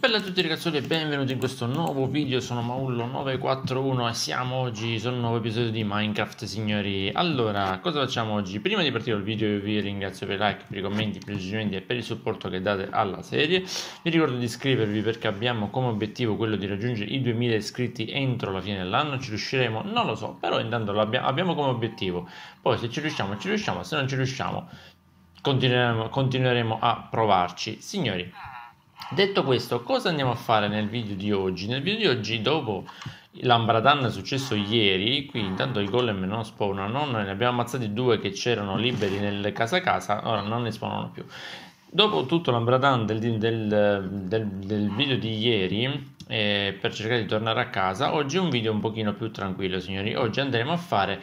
Bella a tutti ragazzi e benvenuti in questo nuovo video, sono Maullo941 e siamo oggi su un nuovo episodio di Minecraft signori. Allora, cosa facciamo oggi? Prima di partire il video io vi ringrazio per i like, per i commenti, per i suggerimenti e per il supporto che date alla serie. Vi ricordo di iscrivervi perché abbiamo come obiettivo quello di raggiungere i 2000 iscritti entro la fine dell'anno. Ci riusciremo? Non lo so, però intanto abbiamo come obiettivo. Poi se ci riusciamo ci riusciamo, se non ci riusciamo continueremo, continueremo a provarci. Signori Detto questo, cosa andiamo a fare nel video di oggi? Nel video di oggi, dopo l'Ambradan successo ieri, qui intanto i golem non spawnano, noi ne abbiamo ammazzati due che c'erano liberi nel casa casa, ora non ne spawnano più. Dopo tutto l'Ambradan del, del, del, del, video di ieri, eh, per cercare di tornare a casa, oggi è un video un pochino più tranquillo, signori. Oggi andremo a fare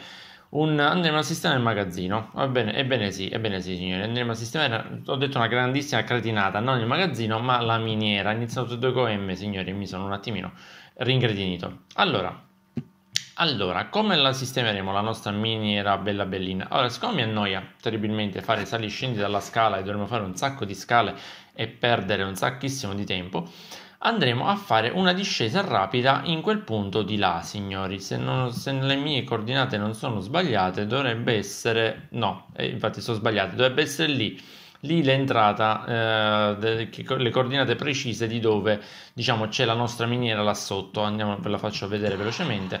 un, andremo a sistemare il magazzino. Va bene, ebbene sì, ebbene sì, signori. Andremo a sistemare, ho detto una grandissima cretinata, non il magazzino, ma la miniera. Iniziato tutte due M, signori, mi sono un attimino ringredinito. Allora, allora, come la sistemeremo la nostra miniera bella bellina? Allora, siccome mi annoia terribilmente fare sali e scendi dalla scala e dovremo fare un sacco di scale e perdere un sacchissimo di tempo, andremo a fare una discesa rapida in quel punto di là, signori. Se, non, se le mie coordinate non sono sbagliate, dovrebbe essere... No, eh, infatti sono sbagliate, dovrebbe essere lì. Lì l'entrata, eh, le coordinate precise di dove diciamo c'è la nostra miniera là sotto. Andiamo, ve la faccio vedere velocemente.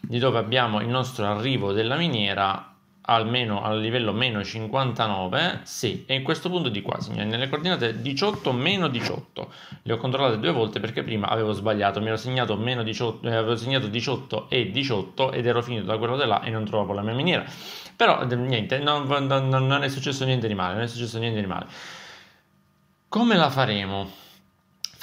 Di dove abbiamo il nostro arrivo della miniera almeno al livello meno 59 sì e in questo punto di qua signori nelle coordinate 18 meno 18 le ho controllate due volte perché prima avevo sbagliato mi ero segnato meno 18 eh, avevo segnato 18 e 18 ed ero finito da quello di là e non trovavo la mia miniera. Però niente non, non, non è successo niente di male non è successo niente di male. Come la faremo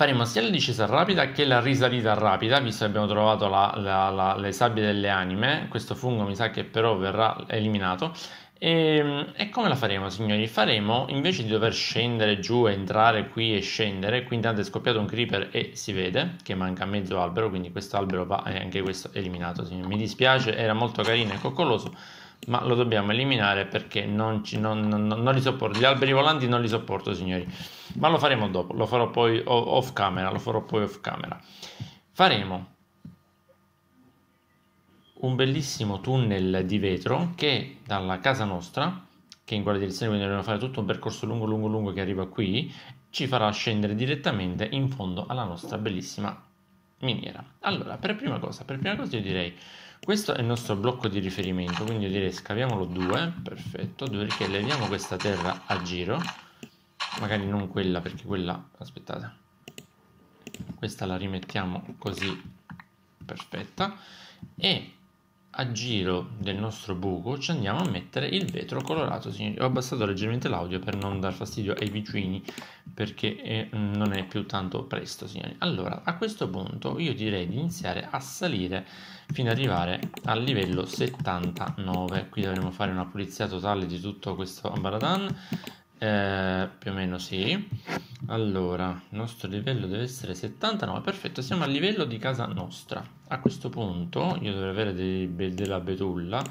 faremo sia la discesa rapida che la risalita rapida, visto che abbiamo trovato la, la, la, le sabbie delle anime, questo fungo mi sa che però verrà eliminato. E, e, come la faremo, signori? Faremo invece di dover scendere giù, entrare qui e scendere. Qui intanto è scoppiato un creeper e si vede che manca mezzo albero. Quindi questo albero va e anche questo eliminato. Signori. Mi dispiace, era molto carino e coccoloso ma lo dobbiamo eliminare perché non, ci, non, non, non, li sopporto. Gli alberi volanti non li sopporto, signori. Ma lo faremo dopo, lo farò poi off camera, lo farò poi off camera. Faremo un bellissimo tunnel di vetro che dalla casa nostra, che in quella direzione quindi dobbiamo fare tutto un percorso lungo lungo lungo che arriva qui, ci farà scendere direttamente in fondo alla nostra bellissima miniera. Allora, per prima cosa, per prima cosa io direi questo è il nostro blocco di riferimento, quindi io direi scaviamolo 2, perfetto, dopodiché leviamo questa terra a giro, magari non quella perché quella, aspettate, questa la rimettiamo così, perfetta, e a giro del nostro buco ci andiamo a mettere il vetro colorato ho abbassato leggermente l'audio per non dar fastidio ai vicini perché è, non è più tanto presto signori. Allora a questo punto io direi di iniziare a salire fino ad arrivare al livello 79 qui dovremo fare una pulizia totale di tutto questo baradan eh, più o meno sì allora il nostro livello deve essere 79 perfetto siamo a livello di casa nostra. A questo punto io dovrei avere dei, della betulla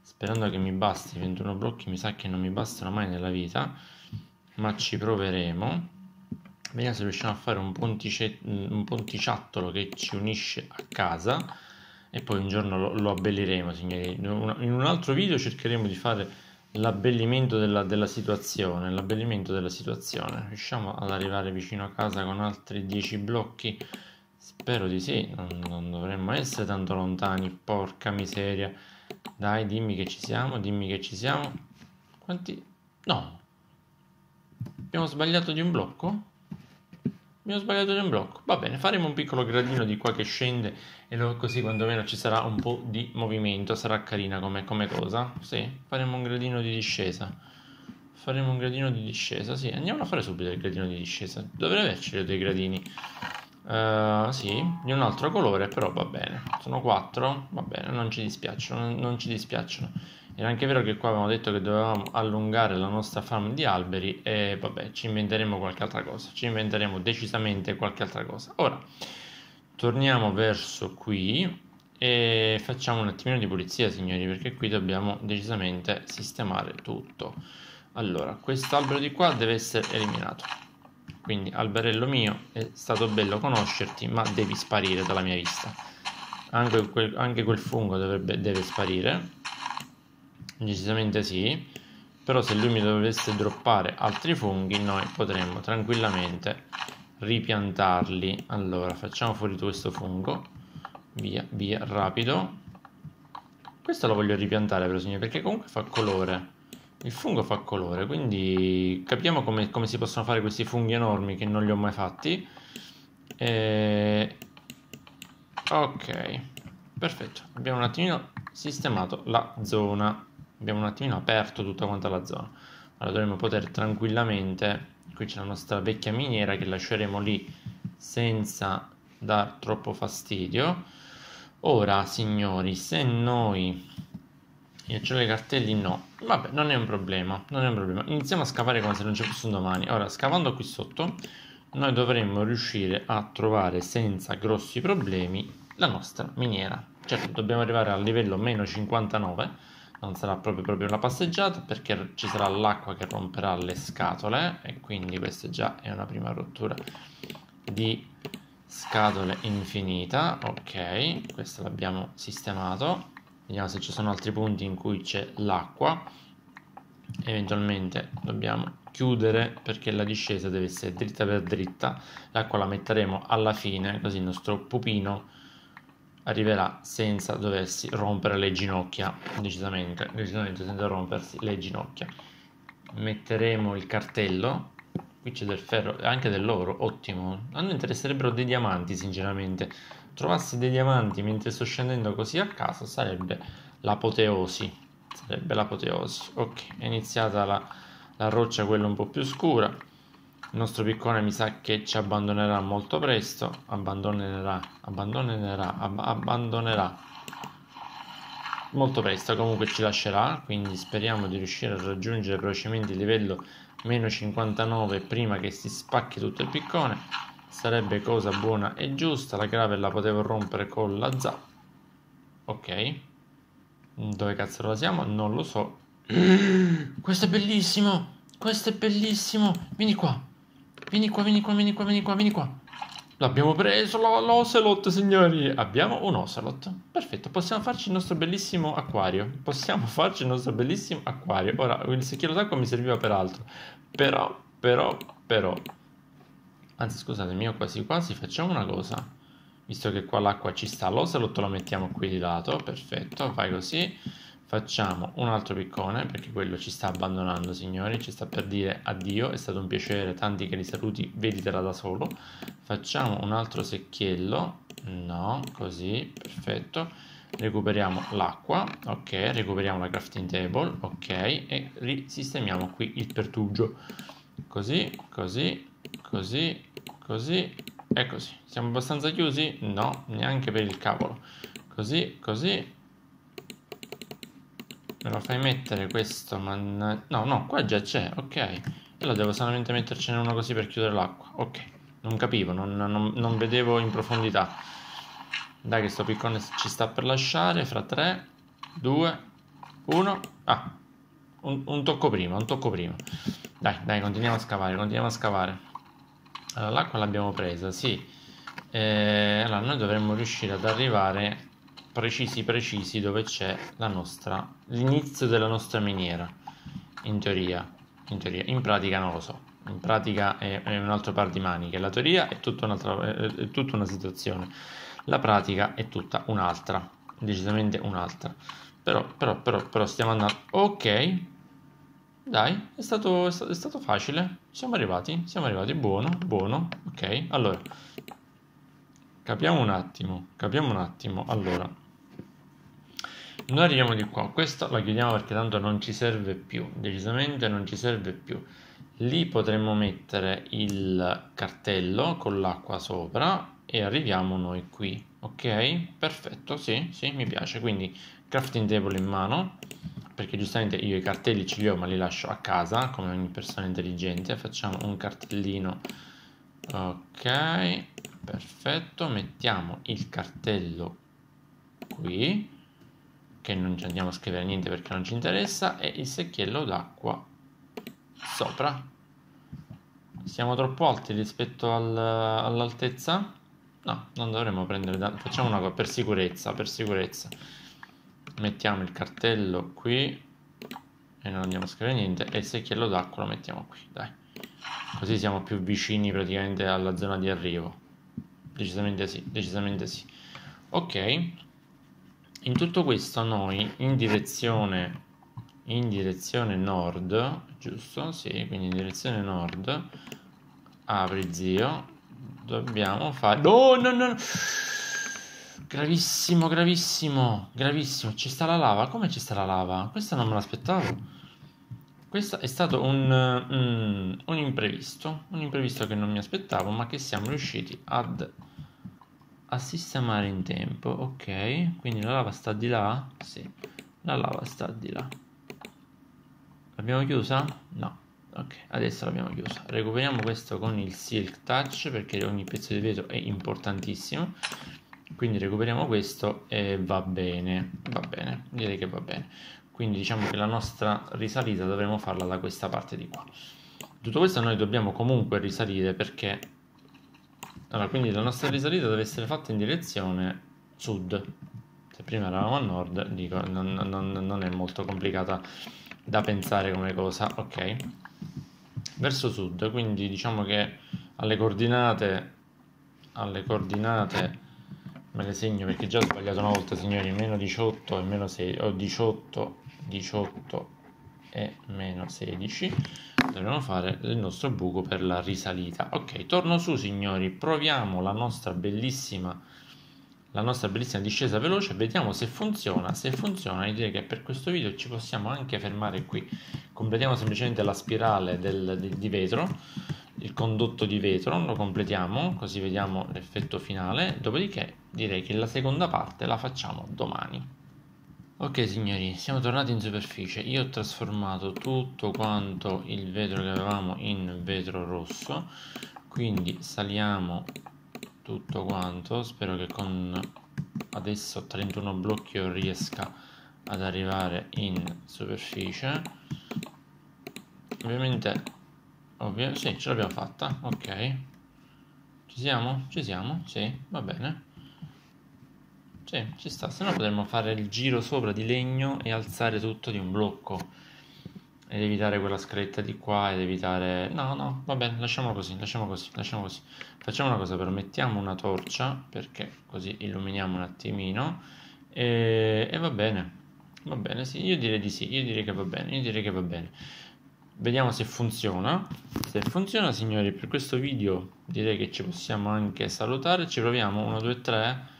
sperando che mi basti 21 blocchi mi sa che non mi bastano mai nella vita ma ci proveremo. Vediamo se riusciamo a fare un, un ponticciattolo che ci unisce a casa e poi un giorno lo, lo abbelliremo signori. In un altro video cercheremo di fare l'abbellimento della, della situazione l'abbellimento della situazione. Riusciamo ad arrivare vicino a casa con altri 10 blocchi? Spero di sì non, non dovremmo essere tanto lontani porca miseria. Dai dimmi che ci siamo dimmi che ci siamo. Quanti? No. Abbiamo sbagliato di un blocco abbiamo sbagliato di un blocco. Va bene faremo un piccolo gradino di qua che scende e lo, così quantomeno ci sarà un po' di movimento. Sarà carina come, come cosa. Sì faremo un gradino di discesa. Faremo un gradino di discesa sì. Andiamo a fare subito il gradino di discesa. Dovrebbe esserci dei gradini. Uh, sì di un altro colore però va bene. Sono quattro va bene non ci dispiacciono non ci dispiacciono era anche vero che qua avevamo detto che dovevamo allungare la nostra farm di alberi e vabbè, ci inventeremo qualche altra cosa. Ci inventeremo decisamente qualche altra cosa. Ora, torniamo verso qui e facciamo un attimino di pulizia, signori, perché qui dobbiamo decisamente sistemare tutto. Allora, quest'albero di qua deve essere eliminato. quindi alberello mio è stato bello conoscerti ma devi sparire dalla mia vista anche quel, anche quel fungo dovrebbe, deve sparire decisamente sì però se lui mi dovesse droppare altri funghi noi potremmo tranquillamente ripiantarli allora facciamo fuori questo fungo via via rapido questo lo voglio ripiantare però signore perché comunque fa colore il fungo fa colore, quindi capiamo come, come, si possono fare questi funghi enormi che non li ho mai fatti. E... Ok, perfetto. Abbiamo un attimino sistemato la zona. Abbiamo un attimino aperto tutta quanta la zona. Allora dovremmo poter tranquillamente... Qui c'è la nostra vecchia miniera che lasceremo lì senza dar troppo fastidio. Ora, signori, se noi io ce l'ho i cartelli? No. Vabbè, non è un problema, non è un problema. Iniziamo a scavare come se non ci fosse un domani. Ora, scavando qui sotto, noi dovremmo riuscire a trovare senza grossi problemi la nostra miniera. Certo, dobbiamo arrivare al livello meno 59, non sarà proprio, proprio una passeggiata perché ci sarà l'acqua che romperà le scatole e quindi questa già è una prima rottura di scatole infinita. Ok, questo l'abbiamo sistemato. Vediamo se ci sono altri punti in cui c'è l'acqua. Eventualmente dobbiamo chiudere perché la discesa deve essere dritta per dritta. L'acqua la metteremo alla fine così il nostro pupino arriverà senza doversi rompere le ginocchia decisamente, decisamente senza rompersi le ginocchia. Metteremo il cartello qui c'è del ferro e anche dell'oro ottimo. A noi interesserebbero dei diamanti sinceramente. Trovassi dei diamanti mentre sto scendendo così a caso sarebbe l'apoteosi sarebbe l'apoteosi. Ok è iniziata la, la roccia quella un po' più scura il nostro piccone mi sa che ci abbandonerà molto presto. Abbandonerà abbandonerà ab abbandonerà. Molto presto comunque ci lascerà quindi speriamo di riuscire a raggiungere velocemente il livello meno 59 prima che si spacchi tutto il piccone. Sarebbe cosa buona e giusta la grave la potevo rompere con la za. Ok. Dove cazzo la siamo? non lo so. Questo è bellissimo questo è bellissimo. Vieni qua vieni qua vieni qua vieni qua vieni qua vieni qua L'abbiamo preso l'ocelot, signori. Abbiamo un ocelot. Perfetto, possiamo farci il nostro bellissimo acquario. Possiamo farci il nostro bellissimo acquario. Ora, il secchiello d'acqua mi serviva per altro. Però, però, però, Anzi, scusatemi, io quasi quasi facciamo una cosa. Visto che qua l'acqua ci sta, l'ocelot lo mettiamo qui di lato, perfetto, fai così. Facciamo un altro piccone, perché quello ci sta abbandonando, signori, ci sta per dire addio, è stato un piacere, tanti che li saluti, veditela da solo. Facciamo un altro secchiello, no, così, perfetto. Recuperiamo l'acqua, ok, recuperiamo la crafting table, ok, e risistemiamo qui il pertugio. Così, così, così, così e così. Siamo abbastanza chiusi? No, neanche per il cavolo. Così, così. Lo fai mettere questo, ma... No, no, qua già c'è, ok. Allora devo solamente mettercene uno così per chiudere l'acqua. Ok, non capivo, non, non, non vedevo in profondità. Dai che sto piccone ci sta per lasciare. Fra 3, 2, 1. Ah, un, un tocco prima, un tocco prima. Dai, dai, continuiamo a scavare, continuiamo a scavare. Allora, l'acqua l'abbiamo presa, sì. Eh, allora, noi dovremmo riuscire ad arrivare precisi precisi dove c'è la nostra l'inizio della nostra miniera in teoria in teoria in pratica non lo so in pratica è, è un altro par di maniche la teoria è tutta, è tutta una situazione la pratica è tutta un'altra decisamente un'altra però, però, però, però stiamo andando ok dai, è stato, è stato, è stato facile. Siamo arrivati, siamo arrivati. Buono, buono. Ok, allora. Capiamo un attimo, capiamo un attimo. Allora. Noi arriviamo di qua. Questa la chiudiamo perché tanto non ci serve più. Decisamente non ci serve più. Lì potremmo mettere il cartello con l'acqua sopra e arriviamo noi qui. Ok? Perfetto, sì, sì, mi piace. Quindi crafting table in mano perché giustamente io i cartelli ce li ho ma li lascio a casa come ogni persona intelligente facciamo un cartellino ok perfetto mettiamo il cartello qui che non ci andiamo a scrivere niente perché non ci interessa e il secchiello d'acqua sopra Siamo troppo alti rispetto al, all'altezza? No, non dovremmo prendere da... Facciamo una cosa per sicurezza, per sicurezza. Mettiamo il cartello qui e non andiamo a scrivere niente e il secchiello d'acqua lo mettiamo qui, dai. Così siamo più vicini praticamente alla zona di arrivo. Decisamente sì, decisamente sì. Ok, in tutto questo noi in direzione, in direzione nord, giusto? Sì, quindi in direzione nord, apri zio, dobbiamo fare... No, no, no! Gravissimo, gravissimo, gravissimo. Ci sta la lava? Come ci sta la lava? Questa non me l'aspettavo. Questo è stato un, um, un, imprevisto, un imprevisto che non mi aspettavo, ma che siamo riusciti ad, a sistemare in tempo. Ok, quindi la lava sta di là? Sì, la lava sta di là. L'abbiamo chiusa? No. Ok, adesso l'abbiamo chiusa. Recuperiamo questo con il Silk Touch perché ogni pezzo di vetro è importantissimo. Quindi recuperiamo questo e va bene, va bene, direi che va bene quindi diciamo che la nostra risalita dovremo farla da questa parte di qua tutto questo noi dobbiamo comunque risalire perché allora quindi la nostra risalita deve essere fatta in direzione sud. Se prima eravamo a nord dico non, non, non è molto complicata da pensare come cosa ok? Verso sud quindi diciamo che alle coordinate alle coordinate me le segno perché già ho sbagliato una volta signori meno 18 e meno 6 o 18 18 e meno 16 dovremo fare il nostro buco per la risalita. Ok torno su signori. Proviamo la nostra bellissima la nostra bellissima discesa veloce. Vediamo se funziona. Se funziona direi che per questo video ci possiamo anche fermare qui. Completiamo semplicemente la spirale del, del, di vetro il condotto di vetro. Lo completiamo così vediamo l'effetto finale. Dopodiché direi che la seconda parte la facciamo domani Ok signori, siamo tornati in superficie. Io ho trasformato tutto quanto il vetro che avevamo in vetro rosso. Quindi saliamo tutto quanto. Spero che con adesso 31 blocchi io riesca ad arrivare in superficie. Ovviamente, ovvio, sì, ce l'abbiamo fatta. Ok. Ci siamo? Ci siamo? Sì, va bene. Sì, ci sta, se no potremmo fare il giro sopra di legno e alzare tutto di un blocco ed evitare quella scaletta di qua ed evitare... No, no, va bene, lasciamo così, lasciamo così, lasciamo così. Facciamo una cosa però, mettiamo una torcia perché così illuminiamo un attimino e, e va bene, va bene, sì, io direi di sì, io direi che va bene, io direi che va bene. Vediamo se funziona. Se funziona, signori, per questo video direi che ci possiamo anche salutare. Ci proviamo, 1, 2, 3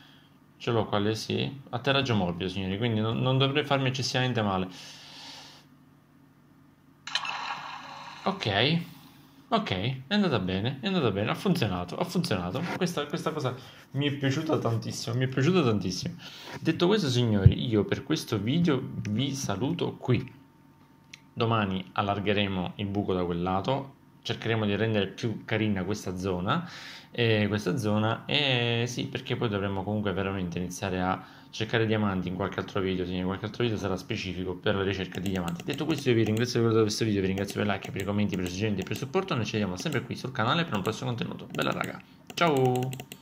Ce l'ho quale sì. Atterraggio morbido, signori, quindi non, non dovrei farmi eccessivamente male. Ok. Ok, è andata bene, è andata bene, ha funzionato, ha funzionato. Questa, questa, cosa mi è piaciuta tantissimo, mi è piaciuta tantissimo. Detto questo, signori, io per questo video vi saluto qui. Domani allargheremo il buco da quel lato, cercheremo di rendere più carina questa zona, eh, questa zona e sì, perché poi dovremmo comunque veramente iniziare a cercare diamanti in qualche altro video, sì, in qualche altro video sarà specifico per la ricerca di diamanti. Detto questo io vi ringrazio per questo video, vi ringrazio per il like, per i commenti, per i suggerimenti e per il supporto, noi ci vediamo sempre qui sul canale per un prossimo contenuto. Bella raga, ciao!